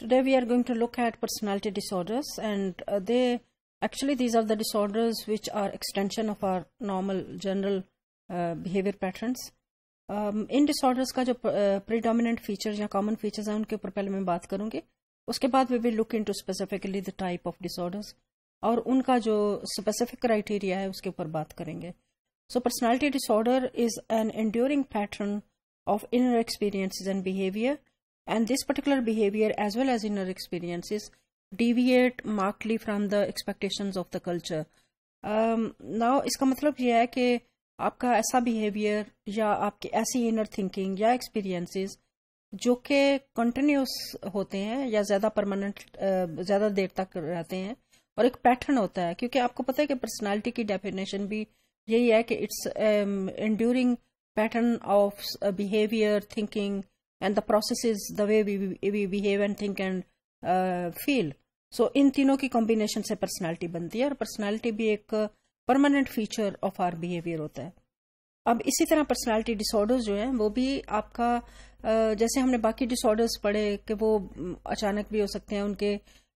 Today we are going to look at personality disorders and uh, they actually these are the disorders which are extension of our normal general uh, behavior patterns. Um, in disorders का जो uh, predominant features या common features हैं उनके ऊपर पहले मैं बात करूंगी उसके बाद we will look into specifically the type of disorders और उनका जो specific criteria है उसके ऊपर बात करेंगे. So personality disorder is an enduring pattern of inner experiences and behavior and this particular behavior as well as inner experiences deviate markedly from the expectations of the culture. Um, इसका मतलब ये है कि आपका ऐसा बिहेवियर या आपकी ऐसी इनर थिंकिंग या एक्सपीरियंसेस जो कि कंटिन्यूस होते हैं या ज़्यादा परमानेंट ज़्यादा देर तक रहते हैं और एक पैटर्न होता है। क्योंकि आपको पता है कि पर्सनालिटी की डेफिनेशन भी यही है कि it's enduring pattern of behaviour thinking and the process is the way we, we behave and think and uh, feel. So so, इन तीनों की कॉम्बिनेशन से पर्सनालिटी बनती है और पर्सनालिटी भी एक permanent feature of our behaviour होता है अब इसी तरह पर्सनालिटी डिसऑर्डर्स जो है वो भी आपका जैसे हमने बाकी डिसऑर्डर्स पढ़े कि वो अचानक भी हो सकते हैं उनके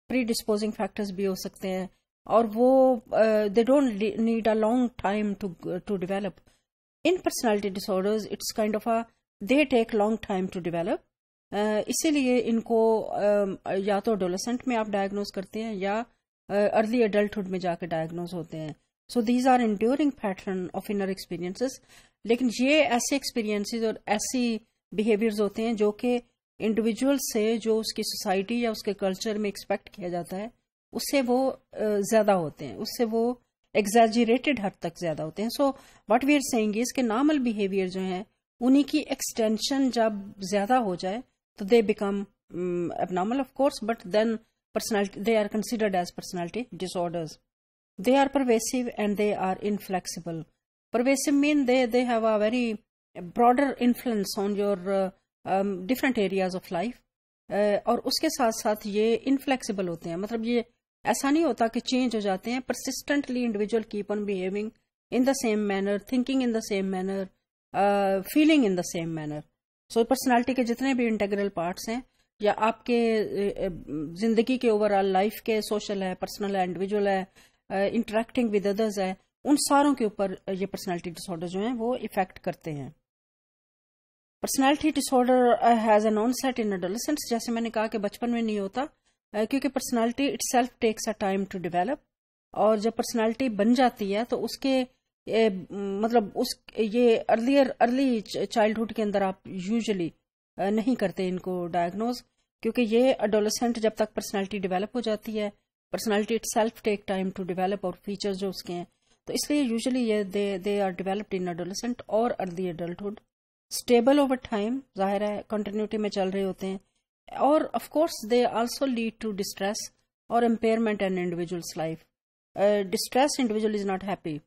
प्री डिस्पोजिंग फैक्टर्स भी हो सकते हैं और वो they don't need a long time to to develop in personality disorders it's kind of a they take long time to develop. इसीलिए इनको या तो डोलेसेंट में आप डायग्नोज करते हैं या अर्ली एडल्टहुड में जाकर डायग्नोज होते हैं। So these are enduring pattern of inner experiences लेकिन ये ऐसे एक्सपीरियंसेस और ऐसी बिहेवियर्स होते हैं जो कि इंडिविजुअल से जो उसकी सोसाइटी या उसके कल्चर में एक्सपेक्ट किया जाता है, उससे वो ज़्यादा होते हैं। उससे वो एग्जैजरेटेड हद तक ज़्यादा होते हैं। So what we are saying is के नॉर्मल बिहेवियर जो है उन्हीं की एक्सटेंशन जब ज़्यादा हो जाए तो they become then personality they are considered as personality disorders they are pervasive and they are inflexible pervasive mean they they have a very broader influence on your uh, um, different areas of life uh, और उसके साथ साथ ये inflexible होते हैं मतलब ये ऐसा नहीं होता कि चेंज हो जाते हैं persistently individual keep on behaving in the same manner thinking in the same manner feeling in the same manner so personality के जितने भी इंटेग्रल पार्ट्स हैं, या आपके ज़िंदगी के ओवरऑल लाइफ के सोशल है पर्सनल है इंडिविजुअल है इंटरेक्टिंग विद अदर्स है, उन सारों के ऊपर ये पर्सनालिटी डिसऑर्डर जो है, वो इफ़ेक्ट करते हैं। Personality disorder has an onset in adolescents जैसे मैंने कहा कि बचपन में नहीं होता क्योंकि personality itself takes a time to develop और जब पर्सनालिटी बन जाती है तो उसके ए, मतलब उस ये अर्लियर अर्ली चाइल्डहुड के अंदर आप यूजुअली नहीं करते इनको डायग्नोज क्योंकि ये अडोलसेंट जब तक पर्सनालिटी डेवलप हो जाती है personality itself take time to develop और फीचर्स जो उसके हैं तो इसलिए यूजुअली ये they they are developed in adolescent और early adulthood stable over time ज़ाहिर है कंटिन्यूटी में चल रहे होते हैं और of course they also lead to distress और impairment an individuals life distress individual is not happy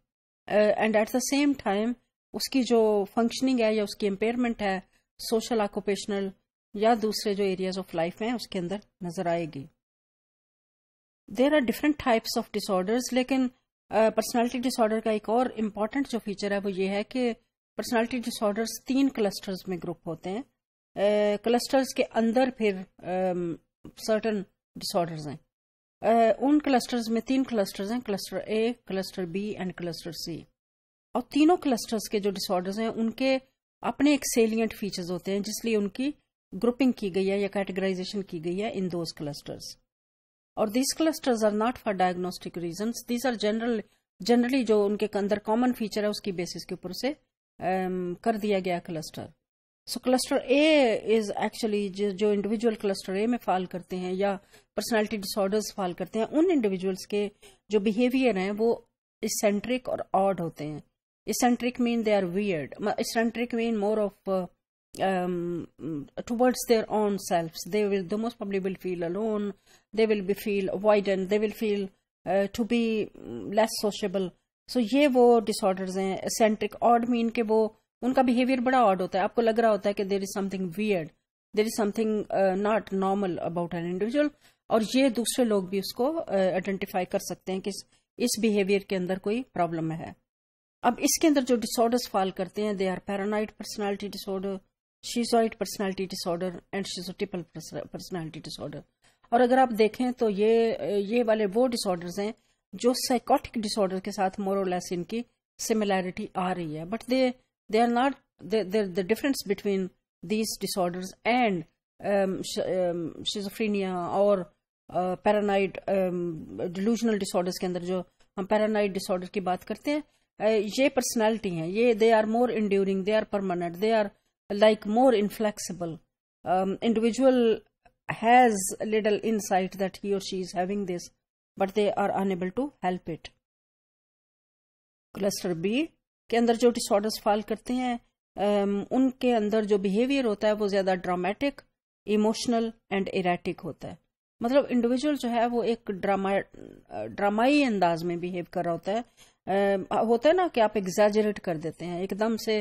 and at the same time उसकी जो फंक्शनिंग है या उसकी एम्पेयरमेंट है सोशल ऑक्यूपेशनल या दूसरे जो एरियाज़ ऑफ़ लाइफ में उसके अंदर नज़र आएगी। There are different types of disorders लेकिन पर्सनालिटी uh, डिसऑर्डर का एक और इंपॉर्टेंट जो फीचर है वो ये है कि पर्सनालिटी डिसऑर्डर्स तीन क्लस्टर्स में ग्रुप होते हैं। क्लस्टर्स uh, के अंदर फिर सर्टन um, डिसऑर्डर्स हैं। उन क्लस्टर्स में तीन क्लस्टर्स हैं cluster A cluster B and cluster C और तीनों क्लस्टर्स के जो डिसऑर्डर्स हैं उनके अपने एक सेलियंट फीचर्स होते हैं जिसलिए उनकी ग्रुपिंग की गई है या कैटेगराइजेशन की गई है इन दोज क्लस्टर्स और these clusters are not for diagnostic reason these are general generally जो उनके अंदर कॉमन फीचर है उसकी बेसिस के ऊपर से um, कर दिया गया cluster so cluster A is actually जो इंडिविजुअल क्लस्टर ए में फॉल करते हैं या पर्सनालिटी डिसऑर्डर्स फॉल करते हैं, उन इंडिविजुअल्स के जो बिहेवियर हैं, वो इसेंट्रिक और ऑड होते हैं। Eccentric mean they are weird eccentric mean more of towards their own self they will the most public will feel alone they will be feel avoidant they will feel to be less sociable so ये वो disorders हैं. Eccentric odd mean के वो उनका behaviour बड़ा odd होता है। आपको लग रहा होता है कि there is something weird there is something not normal about an individual और ये दूसरे लोग भी उसको आइडेंटिफाई uh, कर सकते हैं कि इस बिहेवियर के अंदर कोई प्रॉब्लम है। अब इसके अंदर जो डिसऑर्डर्स फॉल करते हैं they are paranoid personality disorder schizoid personality disorder and schizotypal personality disorder और अगर आप देखें तो ये ये वाले वो डिसऑर्डर्स हैं जो साइकोटिक डिसऑर्डर के साथ मोरलेस इनकी सिमिलैरिटी आ रही है। But they they are not the difference between these disorders and schizophrenia और पैरानाइड डिलूजनल डिसऑर्डर्स के अंदर जो हम पैरानाइड डिसऑर्डर की बात करते हैं uh, ये पर्सनैलिटी हैं ये they are more enduring they are permanent they are like more inflexible. Um, individual has little insight that he or she is having this, but they are unable to help it. Cluster B के अंदर जो disorders fall करते हैं उनके अंदर जो behaviour होता है वो ज़्यादा ड्रामेटिक इमोशनल एंड इरेटिक होता है। मतलब इंडिविजुअल जो है वो एक ड्रामा ड्रामाई अंदाज में बिहेव कर रहा होता है। uh, होता है ना कि आप एग्जैजरेट कर देते हैं एकदम से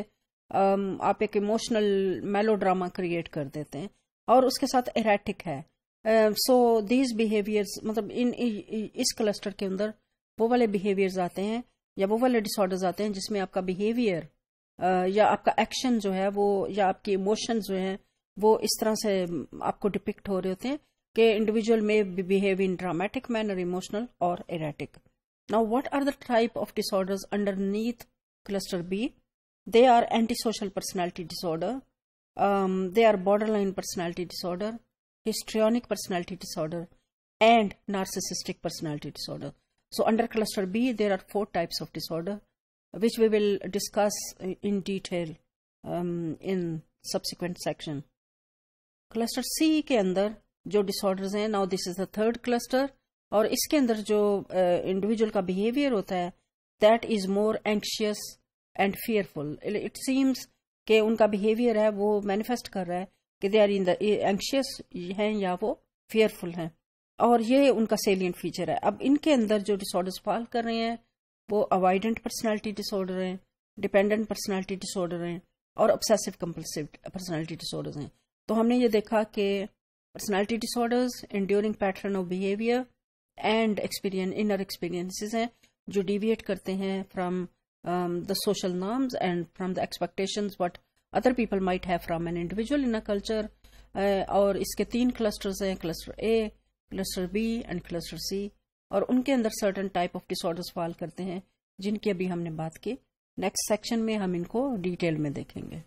आप एक इमोशनल मेलो ड्रामा क्रिएट कर देते हैं और उसके साथ एरेटिक है। सो दीज बिहेवियर्स मतलब इन इस क्लस्टर के अंदर वो वाले बिहेवियर्स आते हैं। या वो वाले डिसऑर्डर्स आते हैं जिसमें आपका बिहेवियर या आपका एक्शन जो है वो, या आपके इमोशन जो है, वो इस तरह से आपको डिपिक्ट हो रहे होते हैं कि इंडिविजुअल में behave in dramatic manner emotional और erratic now what are the type of disorder under cluster B they are antisocial personality disorder they are borderline personality disorder histrionic personality disorder and narcissistic personality disorder So under cluster B, there are four types of disorder, which we will discuss in detail um, in subsequent section. Cluster C के अंदर जो disorders हैं now this is the third cluster और इसके अंदर जो individual का behavior होता है that is more anxious and fearful. It seems कि उनका बिहेवियर है वो मैनिफेस्ट कर रहा है कि they are in the anxious हैं या वो फेयरफुल हैं और ये उनका सेलियंट फीचर है। अब इनके अंदर जो डिसऑर्डर्स फॉल कर रहे हैं वो अवॉइडेंट पर्सनैलिटी डिसऑर्डर हैं डिपेंडेंट पर्सनैलिटी डिसऑर्डर हैं और ऑब्सेसिव कंपल्सिव पर्सनैलिटी डिसऑर्डर्स हैं। तो हमने ये देखा कि personality disorders enduring pattern of behaviour and experience inner experiences हैं जो डिविएट करते हैं from the social social and and the the expectations other people might from an individual in a culture uh, और इसके तीन क्लस्टर्स हैं cluster A cluster B and cluster C और उनके अंदर certain type of disorders fall करते हैं, जिनकी अभी हमने बात की। नेक्स्ट सेक्शन में हम इनको डिटेल में देखेंगे।